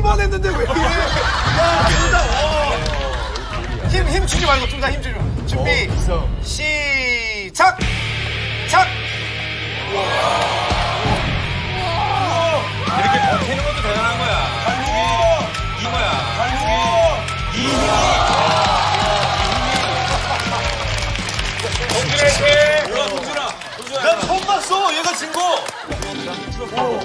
키만 했는데 왜 이래? 야, 진짜, 아, 와. 어. 힘, 힘 주지 말고, 둘 다 힘 주지 말고. 준비, 어, 시작! 착! 이렇게 아. 난 처음 봤어, 얘가 진 거. 어.